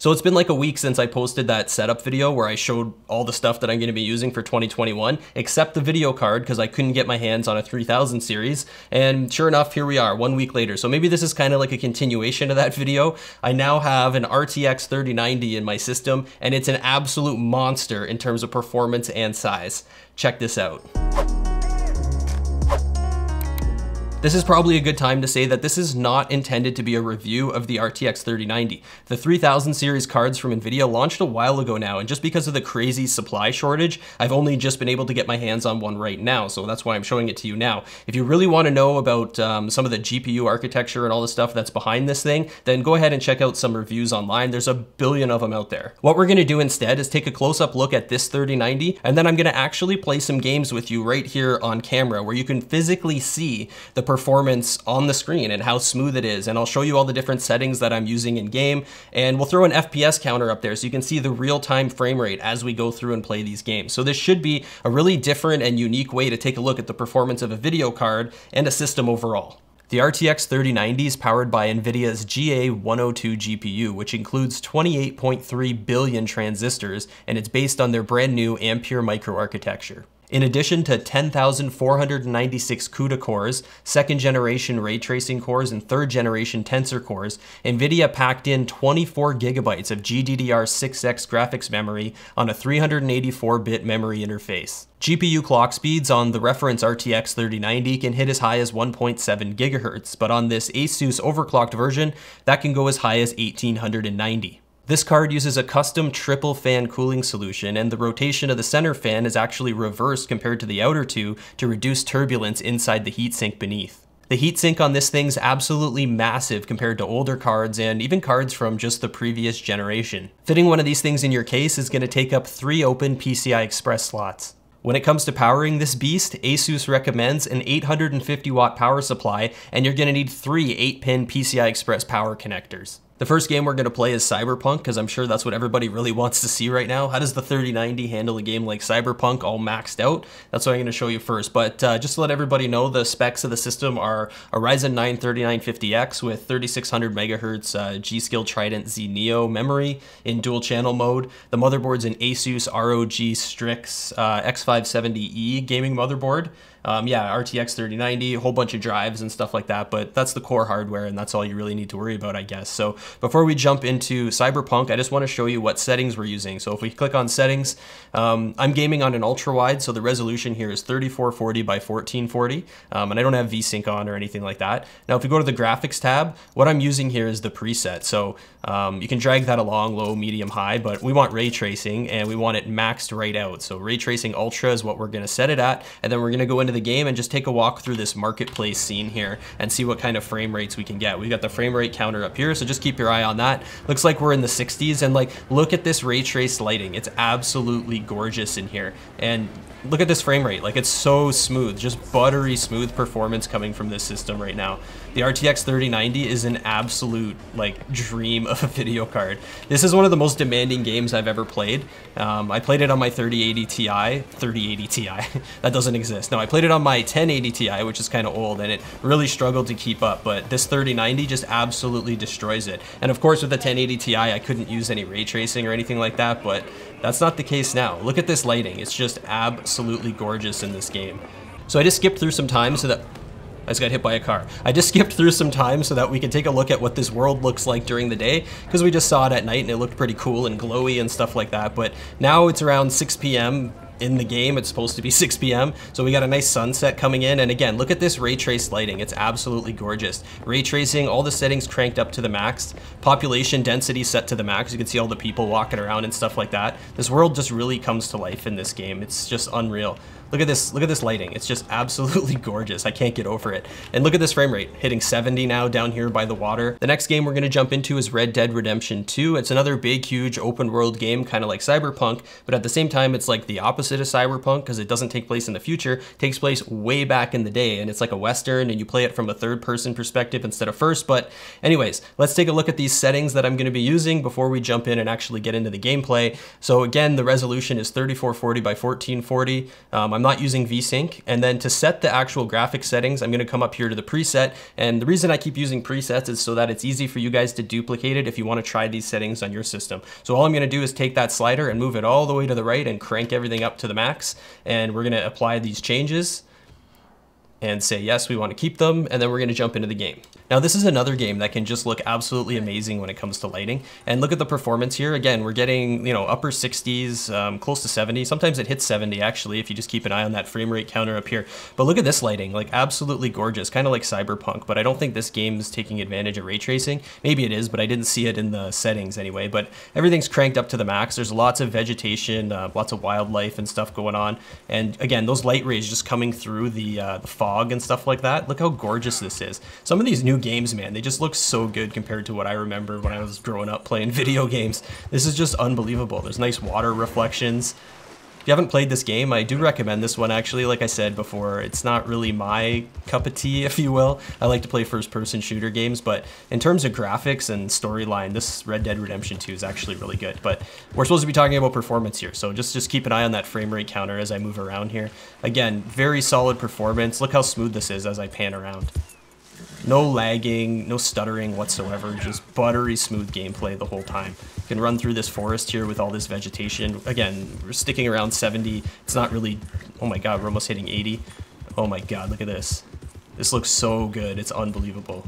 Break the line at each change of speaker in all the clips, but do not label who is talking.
So it's been like a week since I posted that setup video where I showed all the stuff that I'm gonna be using for 2021, except the video card because I couldn't get my hands on a 3000 series. And sure enough, here we are one week later. So maybe this is kind of like a continuation of that video. I now have an RTX 3090 in my system and it's an absolute monster in terms of performance and size. Check this out. This is probably a good time to say that this is not intended to be a review of the RTX 3090. The 3000 series cards from Nvidia launched a while ago now, and just because of the crazy supply shortage, I've only just been able to get my hands on one right now, so that's why I'm showing it to you now. If you really want to know about um, some of the GPU architecture and all the stuff that's behind this thing, then go ahead and check out some reviews online. There's a billion of them out there. What we're going to do instead is take a close-up look at this 3090, and then I'm going to actually play some games with you right here on camera, where you can physically see the performance on the screen and how smooth it is. And I'll show you all the different settings that I'm using in game. And we'll throw an FPS counter up there so you can see the real-time frame rate as we go through and play these games. So this should be a really different and unique way to take a look at the performance of a video card and a system overall. The RTX 3090 is powered by NVIDIA's GA102 GPU, which includes 28.3 billion transistors, and it's based on their brand new Ampere microarchitecture. In addition to 10,496 CUDA cores, second generation ray tracing cores, and third generation tensor cores, NVIDIA packed in 24 gigabytes of GDDR6X graphics memory on a 384-bit memory interface. GPU clock speeds on the reference RTX 3090 can hit as high as 1.7 gigahertz, but on this ASUS overclocked version, that can go as high as 1890. This card uses a custom triple fan cooling solution and the rotation of the center fan is actually reversed compared to the outer two to reduce turbulence inside the heatsink beneath. The heatsink on this thing's absolutely massive compared to older cards and even cards from just the previous generation. Fitting one of these things in your case is going to take up three open PCI Express slots. When it comes to powering this beast, ASUS recommends an 850 watt power supply and you're going to need three 8-pin PCI Express power connectors. The first game we're going to play is Cyberpunk, because I'm sure that's what everybody really wants to see right now. How does the 3090 handle a game like Cyberpunk all maxed out? That's what I'm going to show you first. But uh, just to let everybody know, the specs of the system are a Ryzen 9 3950X with 3600 megahertz uh, G.Skill Trident Z Neo memory in dual channel mode. The motherboard's an Asus ROG Strix uh, X570E gaming motherboard. Um, yeah, RTX 3090, a whole bunch of drives and stuff like that, but that's the core hardware and that's all you really need to worry about, I guess. So before we jump into Cyberpunk, I just want to show you what settings we're using. So if we click on settings, um, I'm gaming on an ultra wide, so the resolution here is 3440 by 1440, um, and I don't have VSync on or anything like that. Now, if we go to the graphics tab, what I'm using here is the preset. So um, you can drag that along low, medium, high, but we want ray tracing and we want it maxed right out. So ray tracing ultra is what we're gonna set it at, and then we're gonna go into the game and just take a walk through this marketplace scene here and see what kind of frame rates we can get. We've got the frame rate counter up here, so just keep your eye on that. Looks like we're in the 60s and like, look at this ray trace lighting. It's absolutely gorgeous in here. And look at this frame rate. Like it's so smooth, just buttery smooth performance coming from this system right now. The RTX 3090 is an absolute like dream of a video card. This is one of the most demanding games I've ever played. Um, I played it on my 3080 Ti, 3080 Ti, that doesn't exist. No, I played it on my 1080 Ti, which is kind of old, and it really struggled to keep up, but this 3090 just absolutely destroys it. And of course with the 1080 Ti, I couldn't use any ray tracing or anything like that, but that's not the case now. Look at this lighting. It's just absolutely gorgeous in this game. So I just skipped through some time so that I just got hit by a car. I just skipped through some time so that we could take a look at what this world looks like during the day because we just saw it at night and it looked pretty cool and glowy and stuff like that. But now it's around 6 p.m in the game. It's supposed to be 6 p.m. So we got a nice sunset coming in. And again, look at this ray trace lighting. It's absolutely gorgeous. Ray tracing, all the settings cranked up to the max. Population density set to the max. You can see all the people walking around and stuff like that. This world just really comes to life in this game. It's just unreal. Look at this, look at this lighting. It's just absolutely gorgeous. I can't get over it. And look at this frame rate, hitting 70 now down here by the water. The next game we're gonna jump into is Red Dead Redemption 2. It's another big, huge open world game, kind of like Cyberpunk, but at the same time, it's like the opposite of Cyberpunk because it doesn't take place in the future, it takes place way back in the day. And it's like a Western and you play it from a third person perspective instead of first. But anyways, let's take a look at these settings that I'm gonna be using before we jump in and actually get into the gameplay. So again, the resolution is 3440 by 1440. Um, I'm I'm not using VSync. And then to set the actual graphic settings, I'm gonna come up here to the preset. And the reason I keep using presets is so that it's easy for you guys to duplicate it if you wanna try these settings on your system. So all I'm gonna do is take that slider and move it all the way to the right and crank everything up to the max. And we're gonna apply these changes and say, yes, we want to keep them, and then we're going to jump into the game. Now, this is another game that can just look absolutely amazing when it comes to lighting. And look at the performance here. Again, we're getting, you know, upper 60s, um, close to 70. Sometimes it hits 70, actually, if you just keep an eye on that frame rate counter up here. But look at this lighting, like absolutely gorgeous, kind of like Cyberpunk. But I don't think this game is taking advantage of ray tracing. Maybe it is, but I didn't see it in the settings anyway. But everything's cranked up to the max. There's lots of vegetation, uh, lots of wildlife and stuff going on. And again, those light rays just coming through the, uh, the fog fog and stuff like that. Look how gorgeous this is. Some of these new games, man, they just look so good compared to what I remember when I was growing up playing video games. This is just unbelievable. There's nice water reflections. If you haven't played this game, I do recommend this one actually. Like I said before, it's not really my cup of tea, if you will. I like to play first-person shooter games, but in terms of graphics and storyline, this Red Dead Redemption 2 is actually really good. But we're supposed to be talking about performance here, so just, just keep an eye on that frame rate counter as I move around here. Again, very solid performance. Look how smooth this is as I pan around. No lagging, no stuttering whatsoever, just buttery smooth gameplay the whole time. You can run through this forest here with all this vegetation. Again, we're sticking around 70. It's not really, oh my god, we're almost hitting 80. Oh my god, look at this. This looks so good, it's unbelievable.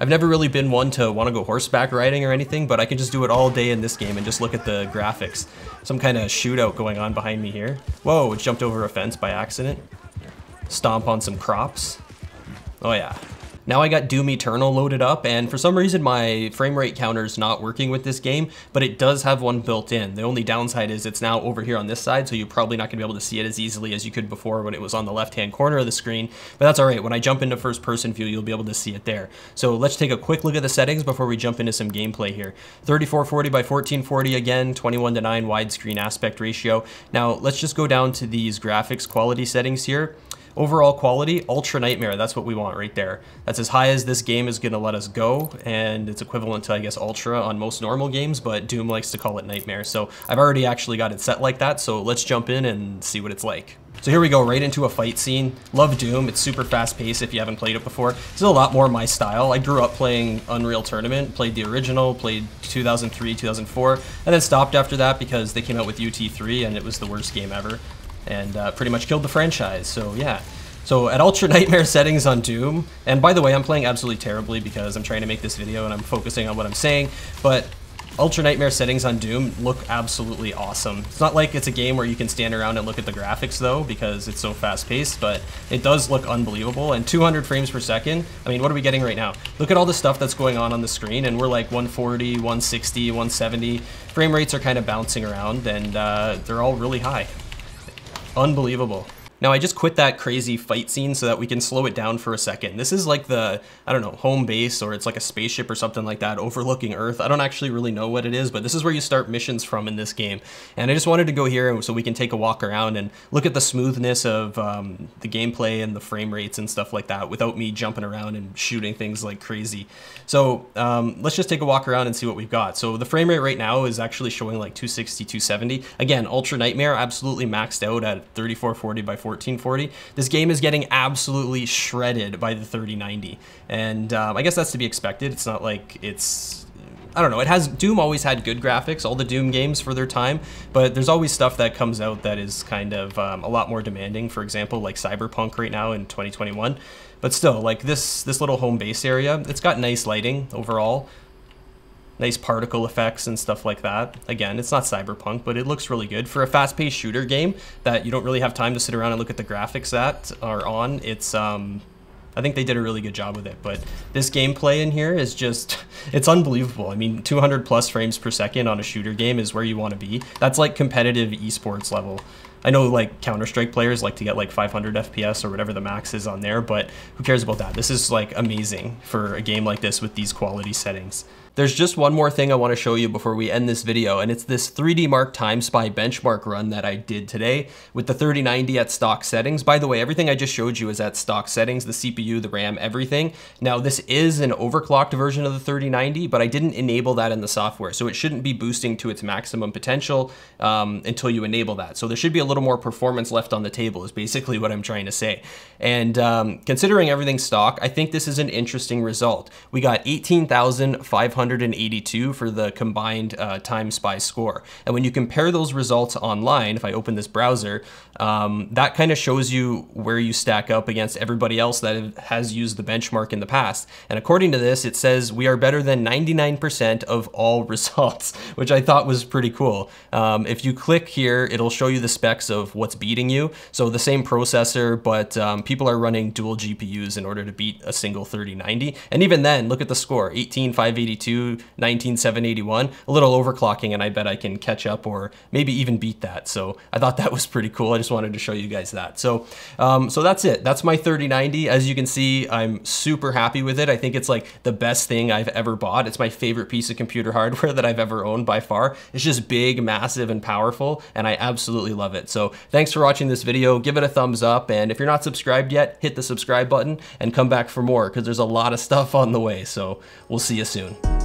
I've never really been one to want to go horseback riding or anything, but I can just do it all day in this game and just look at the graphics. Some kind of shootout going on behind me here. Whoa, it jumped over a fence by accident. Stomp on some crops. Oh yeah, now I got Doom Eternal loaded up, and for some reason my frame rate counter is not working with this game, but it does have one built in. The only downside is it's now over here on this side, so you're probably not gonna be able to see it as easily as you could before when it was on the left-hand corner of the screen, but that's all right. When I jump into first-person view, you'll be able to see it there. So let's take a quick look at the settings before we jump into some gameplay here. 3440 by 1440 again, 21 to 9 widescreen aspect ratio. Now let's just go down to these graphics quality settings here. Overall quality, Ultra Nightmare, that's what we want right there. That's as high as this game is gonna let us go, and it's equivalent to, I guess, Ultra on most normal games, but Doom likes to call it Nightmare. So I've already actually got it set like that, so let's jump in and see what it's like. So here we go, right into a fight scene. Love Doom, it's super fast paced if you haven't played it before. It's a lot more my style. I grew up playing Unreal Tournament, played the original, played 2003, 2004, and then stopped after that because they came out with UT3 and it was the worst game ever and uh, pretty much killed the franchise. So yeah. So at Ultra Nightmare settings on Doom, and by the way, I'm playing absolutely terribly because I'm trying to make this video and I'm focusing on what I'm saying, but Ultra Nightmare settings on Doom look absolutely awesome. It's not like it's a game where you can stand around and look at the graphics though, because it's so fast paced, but it does look unbelievable. And 200 frames per second, I mean, what are we getting right now? Look at all the stuff that's going on on the screen, and we're like 140, 160, 170. Frame rates are kind of bouncing around, and uh, they're all really high. Unbelievable. Now I just quit that crazy fight scene so that we can slow it down for a second. This is like the, I don't know, home base or it's like a spaceship or something like that overlooking Earth. I don't actually really know what it is, but this is where you start missions from in this game. And I just wanted to go here so we can take a walk around and look at the smoothness of um, the gameplay and the frame rates and stuff like that without me jumping around and shooting things like crazy. So um, let's just take a walk around and see what we've got. So the frame rate right now is actually showing like 260, 270. Again, Ultra Nightmare absolutely maxed out at 3440 by 4 1440. This game is getting absolutely shredded by the 3090. And um, I guess that's to be expected. It's not like it's I don't know, it has, Doom always had good graphics, all the Doom games for their time, but there's always stuff that comes out that is kind of um, a lot more demanding, for example, like Cyberpunk right now in 2021. But still, like this, this little home base area, it's got nice lighting overall nice particle effects and stuff like that. Again, it's not cyberpunk, but it looks really good. For a fast-paced shooter game that you don't really have time to sit around and look at the graphics that are on, it's um, I think they did a really good job with it, but this gameplay in here is just, it's unbelievable. I mean, 200 plus frames per second on a shooter game is where you want to be. That's like competitive esports level. I know like Counter-Strike players like to get like 500 FPS or whatever the max is on there, but who cares about that? This is like amazing for a game like this with these quality settings. There's just one more thing I wanna show you before we end this video, and it's this 3D Mark Time Spy benchmark run that I did today with the 3090 at stock settings. By the way, everything I just showed you is at stock settings, the CPU, the RAM, everything. Now this is an overclocked version of the 3090, but I didn't enable that in the software, so it shouldn't be boosting to its maximum potential um, until you enable that. So there should be a little more performance left on the table is basically what I'm trying to say. And um, considering everything stock, I think this is an interesting result. We got 18,500 182 for the combined uh, Time Spy score. And when you compare those results online, if I open this browser, um, that kind of shows you where you stack up against everybody else that has used the benchmark in the past. And according to this, it says we are better than 99% of all results, which I thought was pretty cool. Um, if you click here, it'll show you the specs of what's beating you. So the same processor, but um, people are running dual GPUs in order to beat a single 3090. And even then, look at the score, 18582 19781, a little overclocking, and I bet I can catch up or maybe even beat that. So I thought that was pretty cool. I just wanted to show you guys that. So, um, so that's it. That's my 3090. As you can see, I'm super happy with it. I think it's like the best thing I've ever bought. It's my favorite piece of computer hardware that I've ever owned by far. It's just big, massive, and powerful, and I absolutely love it. So thanks for watching this video. Give it a thumbs up, and if you're not subscribed yet, hit the subscribe button and come back for more because there's a lot of stuff on the way. So we'll see you soon.